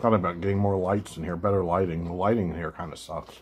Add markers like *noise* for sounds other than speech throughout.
thought about getting more lights in here, better lighting. The lighting in here kind of sucks.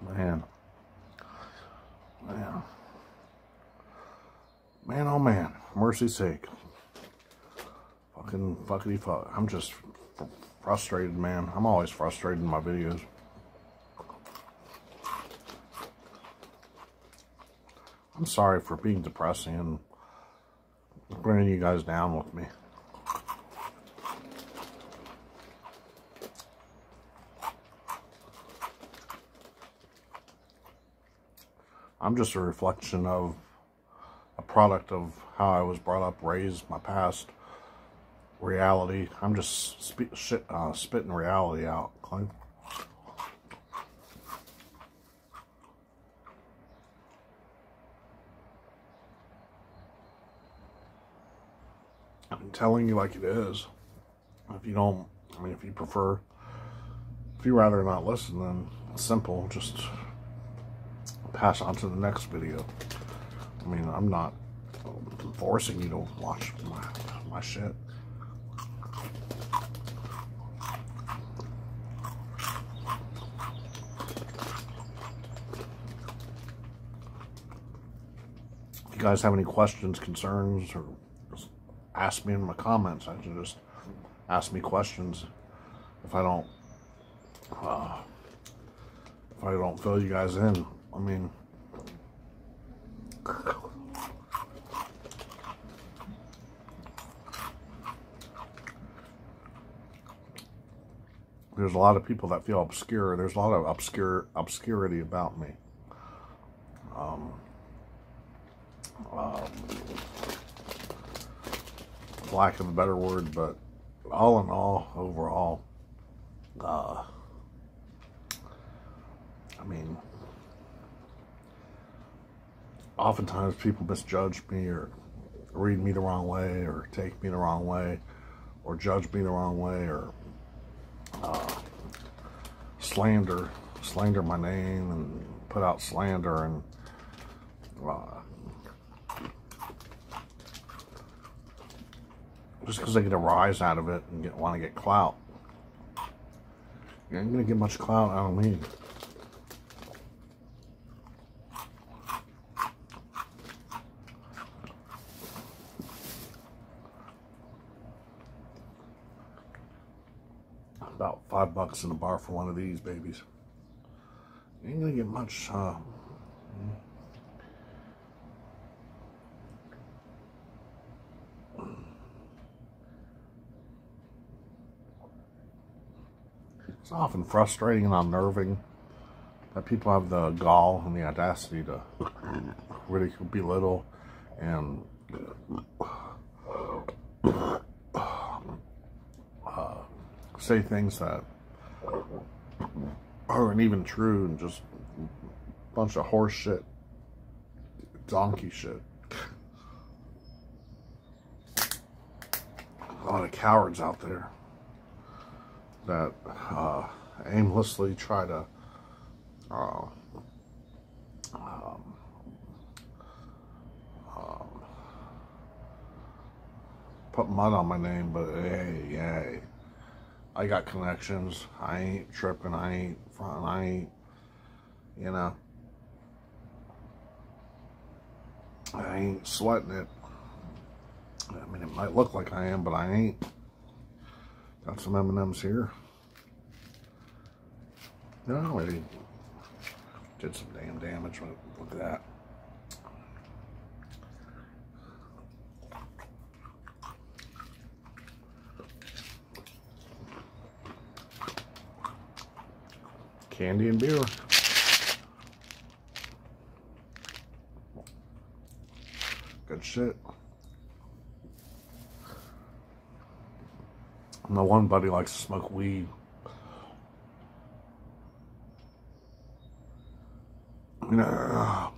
Man. Man. Man, oh man. Mercy's sake. Fucking fuckity fuck. I'm just fr frustrated, man. I'm always frustrated in my videos. I'm sorry for being depressing and bringing you guys down with me. I'm just a reflection of a product of how I was brought up, raised, my past, reality. I'm just sp shit, uh, spitting reality out, Clint. I'm telling you like it is. If you don't, I mean, if you prefer, if you rather not listen, then simple. Just pass on to the next video. I mean, I'm not forcing you to watch my, my shit. You guys have any questions, concerns, or ask me in my comments. I can just ask me questions if I don't uh, if I don't fill you guys in. I mean, there's a lot of people that feel obscure. There's a lot of obscure obscurity about me. Um, um, lack of a better word, but all in all, overall, uh, I mean, oftentimes people misjudge me or read me the wrong way or take me the wrong way or judge me the wrong way or uh, slander, slander my name and put out slander and uh, just because they get a rise out of it and get, want to get clout. You ain't going to get much clout out of me. About five bucks in the bar for one of these babies. You ain't going to get much uh, Often frustrating and unnerving that people have the gall and the audacity to ridicule, belittle, and uh, say things that aren't even true and just a bunch of horse shit, donkey shit. A lot of cowards out there that uh, aimlessly try to uh, um, um, put mud on my name, but hey, hey, I got connections. I ain't tripping. I ain't front. I ain't, you know, I ain't sweating it. I mean, it might look like I am, but I ain't. Got some M&Ms here. No, already did some damn damage. Look at that. Candy and beer. Good shit. My one buddy likes to smoke weed. You *sighs* know,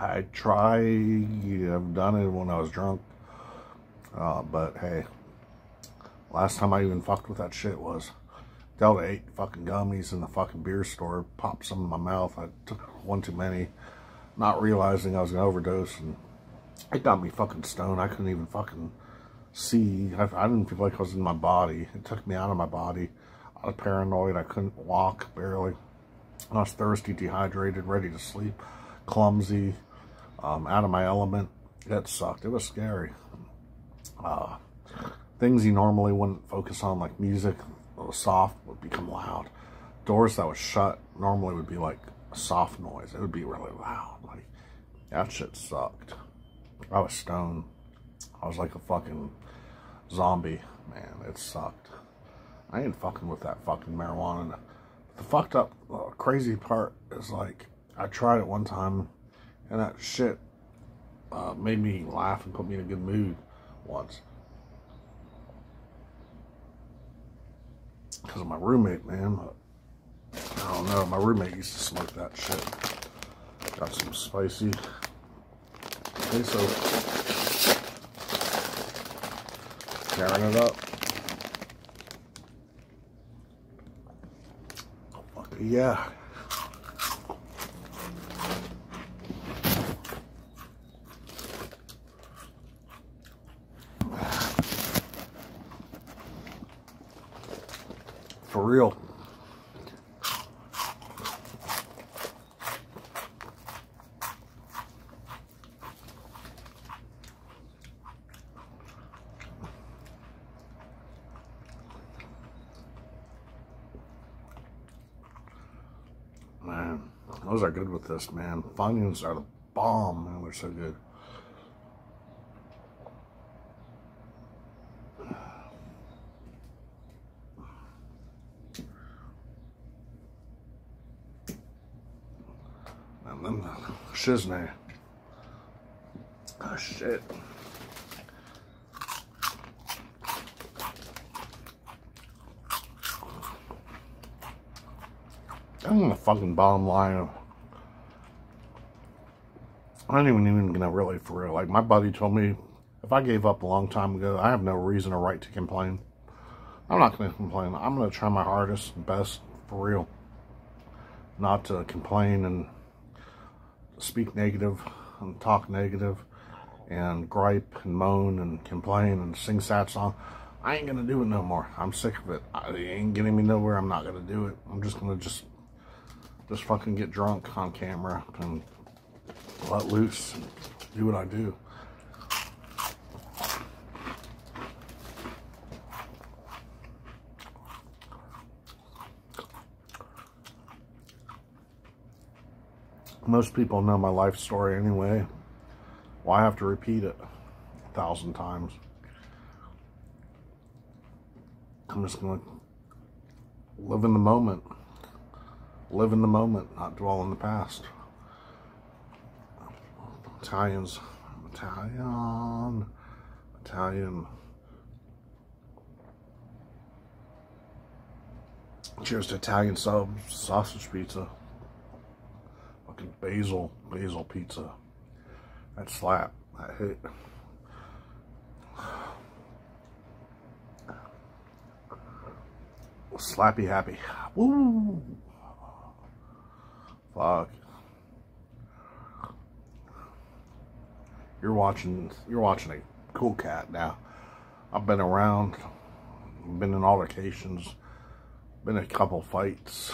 I try, I've done it when I was drunk, uh, but hey, Last time I even fucked with that shit was Delta 8 fucking gummies in the fucking beer store. Popped some in my mouth. I took one too many, not realizing I was going to overdose. And it got me fucking stoned. I couldn't even fucking see. I, I didn't feel like I was in my body. It took me out of my body. I was paranoid. I couldn't walk barely. I was thirsty, dehydrated, ready to sleep, clumsy, um, out of my element. It sucked. It was scary. Uh, things you normally wouldn't focus on, like music, soft, would become loud. Doors that was shut normally would be like a soft noise. It would be really loud. Like, that shit sucked. I was stoned. I was like a fucking zombie. Man, it sucked. I ain't fucking with that fucking marijuana. The fucked up, uh, crazy part is like, I tried it one time, and that shit uh, made me laugh and put me in a good mood once. Because of my roommate, man. I don't know. My roommate used to smoke that shit. Got some spicy queso. Tearing it up. Yeah. For real. Man, those are good with this, man. Funyuns are the bomb, man. They're so good. And then the shiznay. Oh, shit. I'm in the fucking bottom line. I ain't even, even gonna really for real. Like my buddy told me, if I gave up a long time ago, I have no reason or right to complain. I'm not gonna complain. I'm gonna try my hardest and best for real, not to complain and speak negative and talk negative and gripe and moan and complain and sing sad song. I ain't gonna do it no more. I'm sick of it. It ain't getting me nowhere. I'm not gonna do it. I'm just gonna just just fucking get drunk on camera and let loose and do what I do. Most people know my life story anyway. Why well, have to repeat it a thousand times? I'm just going to live in the moment live in the moment, not dwell in the past. Italians, Italian, Italian. Cheers to Italian sub sausage pizza. Fucking basil, basil pizza. That slap, that hit. Slappy happy. Woo! Fuck. You're watching, you're watching a cool cat now. I've been around, been in altercations, been in a couple fights,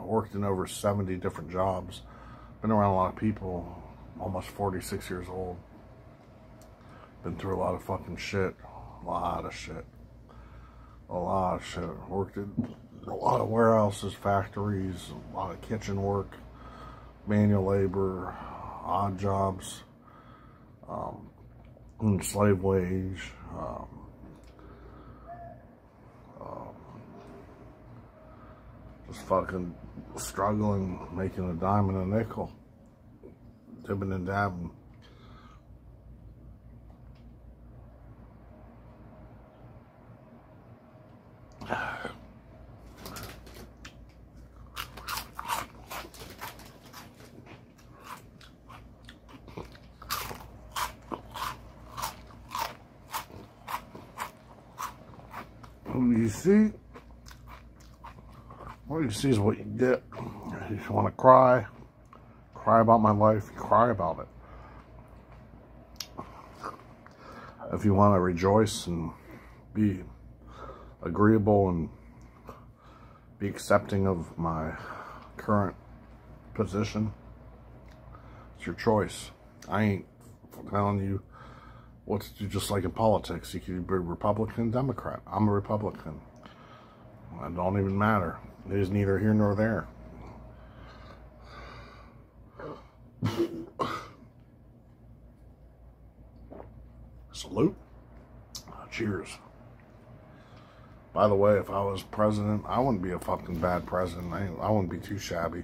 worked in over 70 different jobs, been around a lot of people, almost 46 years old. Been through a lot of fucking shit, a lot of shit, a lot of shit. Worked in a lot of warehouses, factories, a lot of kitchen work manual labor, odd jobs, um, slave wage, um, um, just fucking struggling, making a dime and a nickel, dipping and dabbing. Who you see, what you see is what you get. If you want to cry, cry about my life, cry about it. If you want to rejoice and be agreeable and be accepting of my current position, it's your choice. I ain't telling you what just like in politics. You can be Republican, Democrat. I'm a Republican. It don't even matter. It is neither here nor there. Salute. Cheers. By the way, if I was president, I wouldn't be a fucking bad president. I, I wouldn't be too shabby.